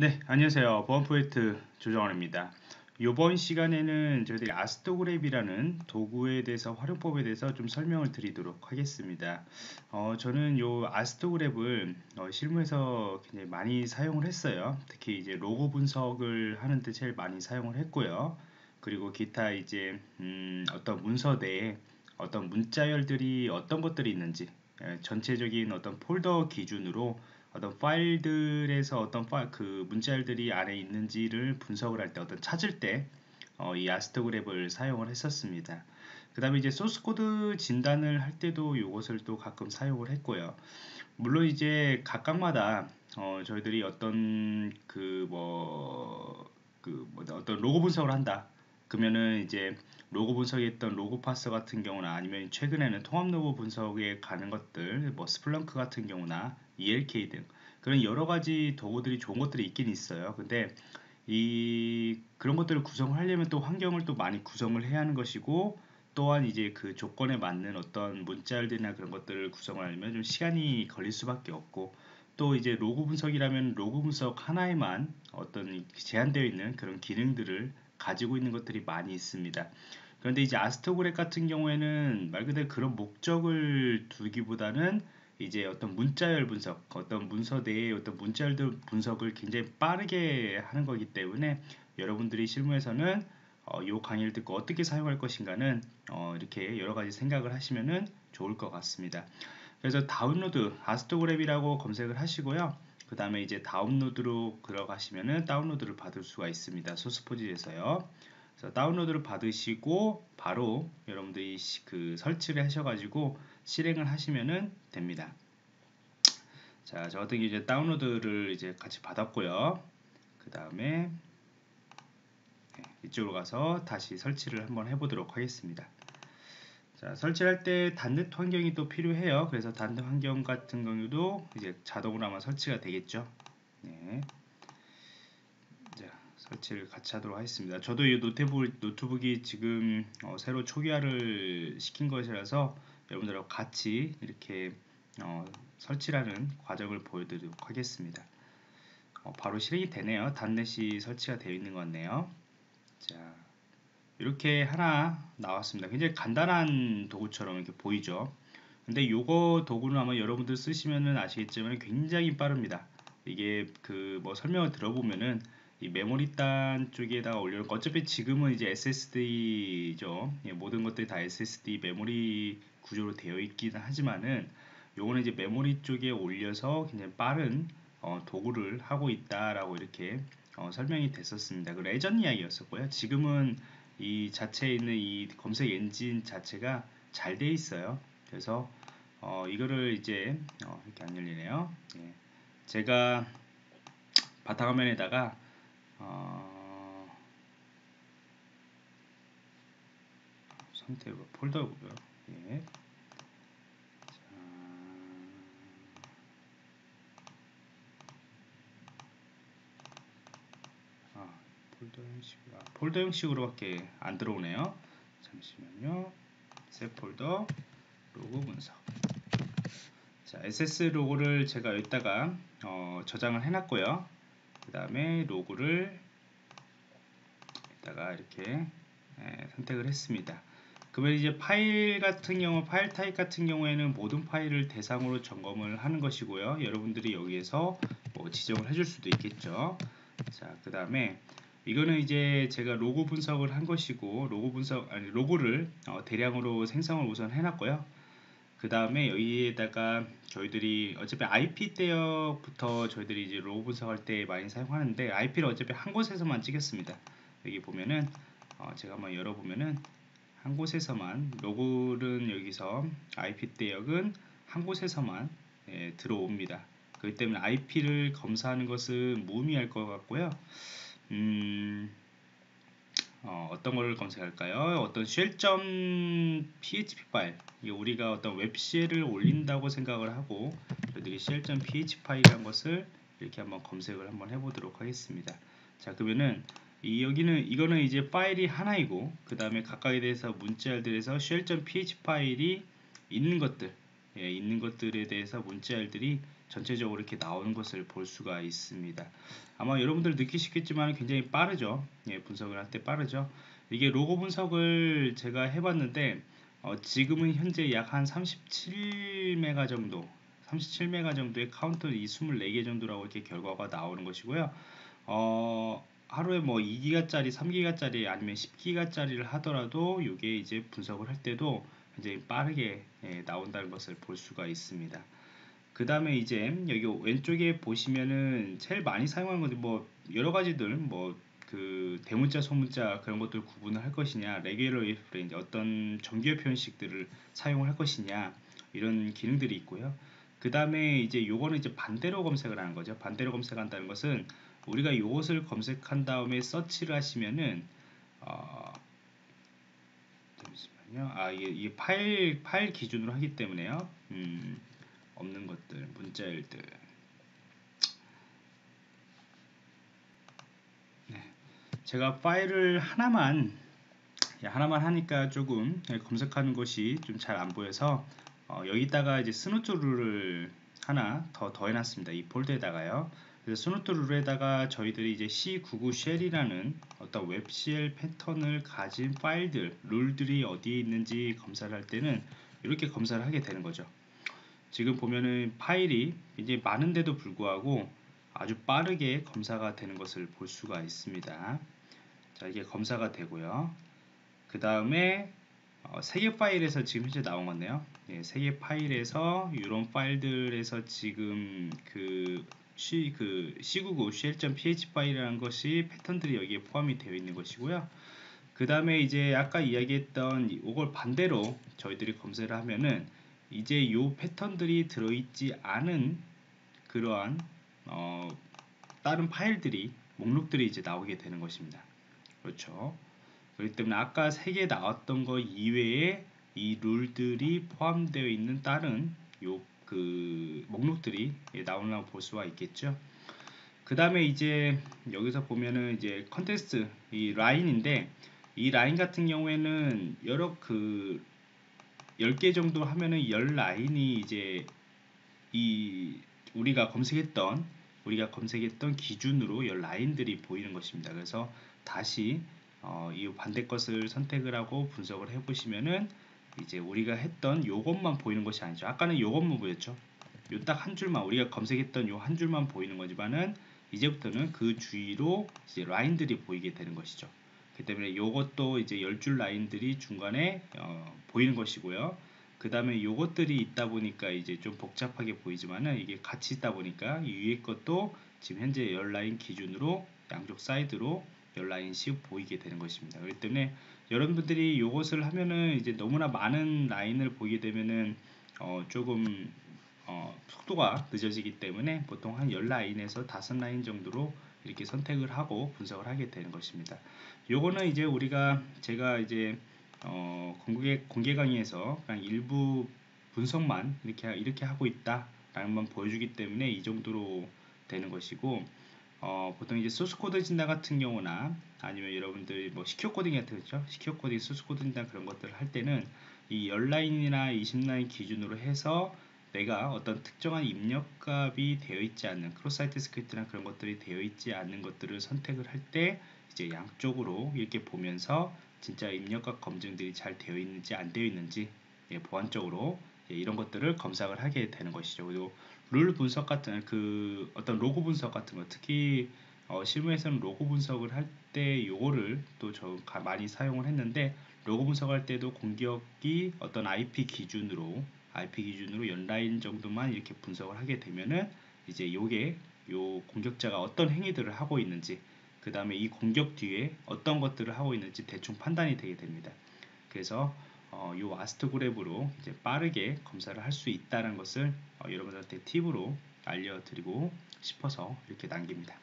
네, 안녕하세요. 보안 포인트 조정원입니다. 이번 시간에는 저희들이 아스토그랩이라는 도구에 대해서 활용법에 대해서 좀 설명을 드리도록 하겠습니다. 어, 저는 이 아스토그랩을 어, 실무에서 굉장히 많이 사용을 했어요. 특히 이제 로고 분석을 하는데 제일 많이 사용을 했고요. 그리고 기타 이제 음, 어떤 문서 내에 어떤 문자열들이 어떤 것들이 있는지 예, 전체적인 어떤 폴더 기준으로 어떤 파일들에서 어떤 파일, 그 문자열들이 안에 있는지를 분석을 할 때 어떤 찾을 때이 어, AstroGrep을 사용을 했었습니다. 그 다음에 이제 소스 코드 진단을 할 때도 이것을 또 가끔 사용을 했고요. 물론 이제 각각마다 어, 저희들이 어떤 그 뭐 그 뭐 어떤 로그 분석을 한다. 그러면은 이제 로그 분석했던 Log Parser 같은 경우나 아니면 최근에는 통합 로그 분석에 가는 것들 뭐 Splunk 같은 경우나 ELK 등 그런 여러 가지 도구들이 좋은 것들이 있긴 있어요. 근데 이 그런 것들을 구성하려면 또 환경을 또 많이 구성을 해야 하는 것이고 또한 이제 그 조건에 맞는 어떤 문자열들이나 그런 것들을 구성하려면 좀 시간이 걸릴 수밖에 없고 또 이제 로고 분석이라면 로고 분석 하나에만 어떤 제한되어 있는 그런 기능들을 가지고 있는 것들이 많이 있습니다. 그런데 이제 아스토그랩 같은 경우에는 말 그대로 그런 목적을 두기보다는 이제 어떤 문자열 분석, 어떤 문서 내의 어떤 문자열들 분석을 굉장히 빠르게 하는 거기 때문에 여러분들이 실무에서는 어, 이 강의를 듣고 어떻게 사용할 것인가는 어, 이렇게 여러 가지 생각을 하시면은 좋을 것 같습니다. 그래서 다운로드 아스토그랩이라고 검색을 하시고요. 그 다음에 이제 다운로드로 들어가시면은 다운로드를 받을 수가 있습니다. 소스포지에서요. 그래서 다운로드를 받으시고 바로 여러분들이 그 설치를 하셔가지고 실행을 하시면 됩니다. 자, 저 같은 경우 이제 다운로드를 이제 같이 받았고요. 그 다음에 네, 이쪽으로 가서 다시 설치를 한번 해보도록 하겠습니다. 자, 설치할 때 .NET 환경이 또 필요해요. 그래서 .NET 환경 같은 경우도 이제 자동으로 아마 설치가 되겠죠. 네. 자, 설치를 같이 하도록 하겠습니다. 저도 이 노트북, 노트북이 지금 어, 새로 초기화를 시킨 것이라서 여러분들하고 같이 이렇게 어, 설치라는 과정을 보여드리도록 하겠습니다. 어, 바로 실행이 되네요. 단넷이 설치가 되어 있는 것 같네요. 자, 이렇게 하나 나왔습니다. 굉장히 간단한 도구처럼 이렇게 보이죠. 근데 요거 도구는 아마 여러분들 쓰시면은 아시겠지만 굉장히 빠릅니다. 이게 그 뭐 설명을 들어보면은 이 메모리 단 쪽에다가 올려놓고 어차피 지금은 이제 SSD죠. 예, 모든 것들이 다 SSD 메모리 구조로 되어 있기는 하지만은 요거는 이제 메모리 쪽에 올려서 굉장히 빠른 어, 도구를 하고 있다라고 이렇게 어, 설명이 됐었습니다. 그 예전 이야기였었고요. 지금은 이 자체에 있는 이 검색 엔진 자체가 잘 돼 있어요. 그래서 어, 이거를 이제 어, 이렇게 안 열리네요. 예. 제가 바탕화면에다가 상태 폴더고요. 예. 아, 폴더 형식, 아, 폴더 형식으로밖에 안 들어오네요. 잠시만요. 새 폴더 로고 분석. 자, SS 로고를 제가 여기다가 어, 저장을 해놨고요. 그 다음에 로고를 여기다가 이렇게 예, 선택을 했습니다. 그러면 이제 파일 같은 경우 파일 타입 같은 경우에는 모든 파일을 대상으로 점검을 하는 것이고요. 여러분들이 여기에서 뭐 지정을 해줄 수도 있겠죠. 자그 다음에 이거는 이제 제가 로그 분석을 한 것이고 로그 분석 아니 로그를 어, 대량으로 생성을 우선 해놨고요. 그 다음에 여기에다가 저희들이 어차피 IP 대역부터 저희들이 이제 로그 분석할 때 많이 사용하는데 IP를 어차피 한 곳에서만 찍겠습니다. 여기 보면은 어, 제가 한번 열어보면은 한 곳에서만 로그는 여기서 IP 대역은 한 곳에서만 예, 들어옵니다. 그렇기 때문에 IP를 검사하는 것은 무의미할 것 같고요. 음, 어, 떤 거를 검색할까요? 어떤 shell.php 파일 우리가 어떤 웹 CL을 올린다고 생각을 하고 저희들이 shell.php 파일이라는 것을 이렇게 한번 검색을 한번 해보도록 하겠습니다. 자 그러면은 이 여기는 이거는 이제 파일이 하나이고 그 다음에 각각에 대해서 문자열들에서 shell.php 파일이 있는 것들 예, 있는 것들에 대해서 문자열들이 전체적으로 이렇게 나오는 것을 볼 수가 있습니다. 아마 여러분들 느끼시겠지만 굉장히 빠르죠. 예, 분석을 할 때 빠르죠. 이게 로고 분석을 제가 해봤는데 어, 지금은 현재 약 한 37메가 정도 37메가 정도의 카운트 이 24개 정도라고 이렇게 결과가 나오는 것이고요. 어, 하루에 뭐 2기가짜리, 3기가짜리 아니면 10기가짜리를 하더라도 이게 이제 분석을 할 때도 굉장히 빠르게 예, 나온다는 것을 볼 수가 있습니다. 그 다음에 이제 여기 왼쪽에 보시면은 제일 많이 사용하는 것이 뭐 여러 가지들 뭐 그 대문자 소문자 그런 것들 구분을 할 것이냐 regular expression 어떤 정규어 표현식들을 사용할 것이냐 이런 기능들이 있고요 그 다음에 이제 요거는 이제 반대로 검색을 하는 거죠 반대로 검색한다는 것은 우리가 이것을 검색한 다음에 서치를 하시면은 어, 잠시만요. 아 이게, 이게 파일 파일 기준으로 하기 때문에요. 음, 없는 것들 문자일들. 네, 제가 파일을 하나만 하나만 하니까 조금 검색하는 것이 좀 잘 안 보여서 어, 여기다가 이제 Snort 룰을 하나 더 더해놨습니다. 이 폴더에다가요. 그래서 Snort 룰에다가 저희들이 이제 C99 쉘이라는 어떤 웹 shell 패턴을 가진 파일들, 룰들이 어디에 있는지 검사를 할 때는 이렇게 검사를 하게 되는 거죠. 지금 보면은 파일이 이제 많은데도 불구하고 아주 빠르게 검사가 되는 것을 볼 수가 있습니다. 자, 이게 검사가 되고요. 그 다음에 어, 세개 파일에서 지금 현재 나온 건데요. 예, 세개 파일에서 이런 파일들에서 지금 그 C, 그 C99 shell.ph 파일이라는 것이 패턴들이 여기에 포함이 되어 있는 것이고요. 그 다음에 이제 아까 이야기했던 이걸 반대로 저희들이 검색을 하면은 이제 이 패턴들이 들어있지 않은 그러한 어, 다른 파일들이 목록들이 이제 나오게 되는 것입니다. 그렇죠. 그렇기 때문에 아까 세개 나왔던 거 이외에 이 룰들이 포함되어 있는 다른 요그 목록들이 나오나 볼 수가 있겠죠. 그 다음에 이제 여기서 보면은 이제 context 이 라인인데 이 라인 같은 경우에는 여러 그 10개 정도 하면은 10 라인이 이제 이 우리가 검색했던 우리가 검색했던 기준으로 10 라인들이 보이는 것입니다. 그래서 다시 어, 이 반대 것을 선택을 하고 분석을 해 보시면은 이제 우리가 했던 요것만 보이는 것이 아니죠. 아까는 요것만 보였죠. 요 딱 한 줄만 우리가 검색했던 요 한 줄만 보이는 거지만은 이제부터는 그 주위로 이제 라인들이 보이게 되는 것이죠. 그 때문에 요것도 이제 10줄 라인들이 중간에 어, 보이는 것이고요. 그 다음에 요것들이 있다 보니까 이제 좀 복잡하게 보이지만은 이게 같이 있다 보니까 이 위에 것도 지금 현재 10라인 기준으로 양쪽 사이드로 10라인씩 보이게 되는 것입니다. 그렇기 때문에 여러분들이 이것을 하면은 이제 너무나 많은 라인을 보게 되면은 어 조금 어 속도가 늦어지기 때문에 보통 한 10라인에서 5라인 정도로 이렇게 선택을 하고 분석을 하게 되는 것입니다. 요거는 이제 우리가 제가 이제 어 공개 공개 강의에서 그냥 일부 분석만 이렇게 이렇게 하고 있다라는 만 보여주기 때문에 이 정도로 되는 것이고 어, 보통 이제 소스 코드 진단 같은 경우나 아니면 여러분들이 뭐 secure coding 같은 거죠. secure coding, 소스 코드 진단 그런 것들을 할 때는 이 10라인이나 20라인 기준으로 해서 내가 어떤 특정한 입력값이 되어 있지 않는 cross site script나 그런 것들이 되어 있지 않는 것들을 선택을 할 때 이제 양쪽으로 이렇게 보면서 진짜 입력값 검증들이 잘 되어 있는지 안 되어 있는지 예, 보안적으로 예, 이런 것들을 검색을 하게 되는 것이죠. 그리고 룰 분석 같은 그 어떤 로고 분석 같은 거 특히 어, 실무에서는 로고 분석을 할 때 요거를 또 저 많이 사용을 했는데 로고 분석할 때도 공격이 어떤 IP 기준으로 IP 기준으로 연라인 정도만 이렇게 분석을 하게 되면은 이제 요게 요 공격자가 어떤 행위들을 하고 있는지 그 다음에 이 공격 뒤에 어떤 것들을 하고 있는지 대충 판단이 되게 됩니다. 그래서 어, 이 아스트그랩으로 이제 빠르게 검사를 할 수 있다는 것을 어, 여러분들한테 팁으로 알려드리고 싶어서 이렇게 남깁니다.